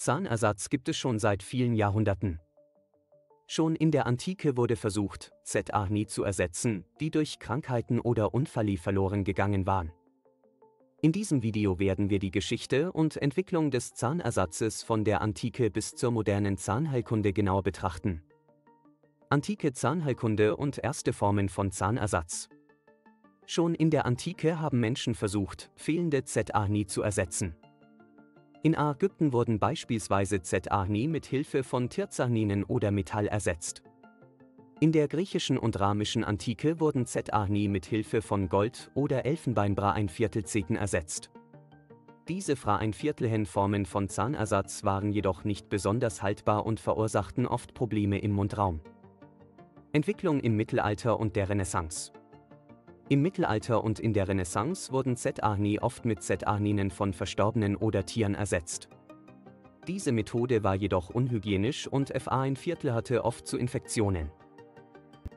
Zahnersatz gibt es schon seit vielen Jahrhunderten. Schon in der Antike wurde versucht, Z-Arni zu ersetzen, die durch Krankheiten oder Unfälle verloren gegangen waren. In diesem Video werden wir die Geschichte und Entwicklung des Zahnersatzes von der Antike bis zur modernen Zahnheilkunde genauer betrachten. Antike Zahnheilkunde und erste Formen von Zahnersatz. Schon in der Antike haben Menschen versucht, fehlende Z-Arni zu ersetzen. In Ägypten wurden beispielsweise Z-Arni mit Hilfe von Tirzaninen oder Metall ersetzt. In der griechischen und ramischen Antike wurden Z-Arni mit Hilfe von Gold oder Elfenbeinbra ein Viertelzeten ersetzt. Diese Fra-ein-Viertelhen-Formen von Zahnersatz waren jedoch nicht besonders haltbar und verursachten oft Probleme im Mundraum. Entwicklung im Mittelalter und der Renaissance im Mittelalter und in der Renaissance wurden Z-Arni oft mit Z-Arninen von Verstorbenen oder Tieren ersetzt. Diese Methode war jedoch unhygienisch und FA ein Viertel hatte oft zu Infektionen.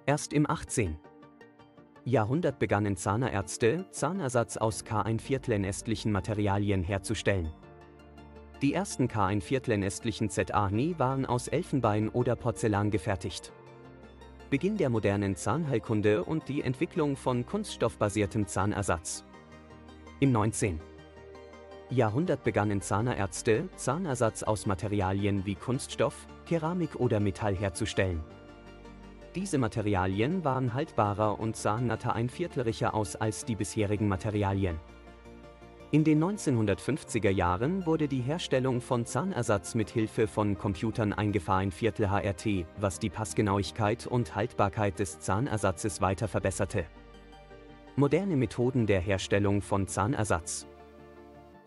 Erst im 18. Jahrhundert begannen Zahnerärzte, Zahnersatz aus K1 Viertel ästlichen Materialien herzustellen. Die ersten K1 Viertel ästlichen Z-Arni waren aus Elfenbein oder Porzellan gefertigt. Beginn der modernen Zahnheilkunde und die Entwicklung von kunststoffbasiertem Zahnersatz. Im 19. Jahrhundert begannen Zahnärzte, Zahnersatz aus Materialien wie Kunststoff, Keramik oder Metall herzustellen. Diese Materialien waren haltbarer und sahen natter ein Viertelricher aus als die bisherigen Materialien. In den 1950er Jahren wurde die Herstellung von Zahnersatz mit Hilfe von Computern eingefahren Viertel HRT, was die Passgenauigkeit und Haltbarkeit des Zahnersatzes weiter verbesserte. Moderne Methoden der Herstellung von Zahnersatz.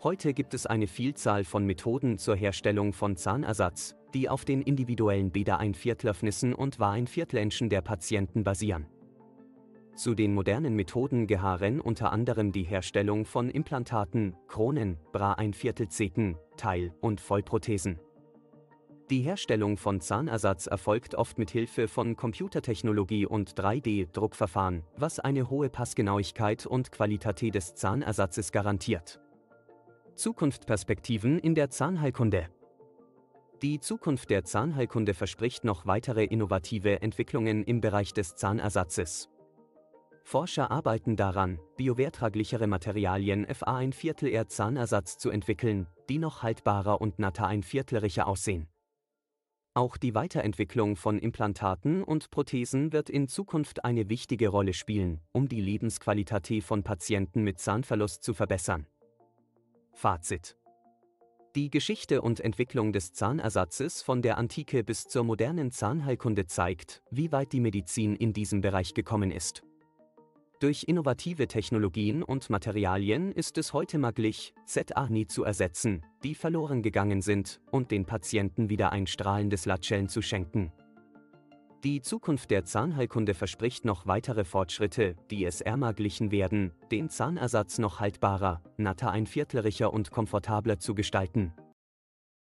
Heute gibt es eine Vielzahl von Methoden zur Herstellung von Zahnersatz, die auf den individuellen Beda-Ein-Viertelöffnissen und War-Ein-Viertelenschen der Patienten basieren. Zu den modernen Methoden gehören unter anderem die Herstellung von Implantaten, Kronen, Bra ein Viertelzeten, Teil- und Vollprothesen. Die Herstellung von Zahnersatz erfolgt oft mit Hilfe von Computertechnologie und 3D-Druckverfahren, was eine hohe Passgenauigkeit und Qualität des Zahnersatzes garantiert. Zukunftsperspektiven in der Zahnheilkunde Die Zukunft der Zahnheilkunde verspricht noch weitere innovative Entwicklungen im Bereich des Zahnersatzes. Forscher arbeiten daran, biowertraglichere Materialien FA ein Viertel eher Zahnersatz zu entwickeln, die noch haltbarer und natter ein Viertelricher aussehen. Auch die Weiterentwicklung von Implantaten und Prothesen wird in Zukunft eine wichtige Rolle spielen, um die Lebensqualität von Patienten mit Zahnverlust zu verbessern. Fazit Die Geschichte und Entwicklung des Zahnersatzes von der Antike bis zur modernen Zahnheilkunde zeigt, wie weit die Medizin in diesem Bereich gekommen ist. Durch innovative Technologien und Materialien ist es heute möglich, Z-Arni zu ersetzen, die verloren gegangen sind, und den Patienten wieder ein strahlendes Latscheln zu schenken. Die Zukunft der Zahnheilkunde verspricht noch weitere Fortschritte, die es ermöglichen werden, den Zahnersatz noch haltbarer, natter ein Viertelricher und komfortabler zu gestalten.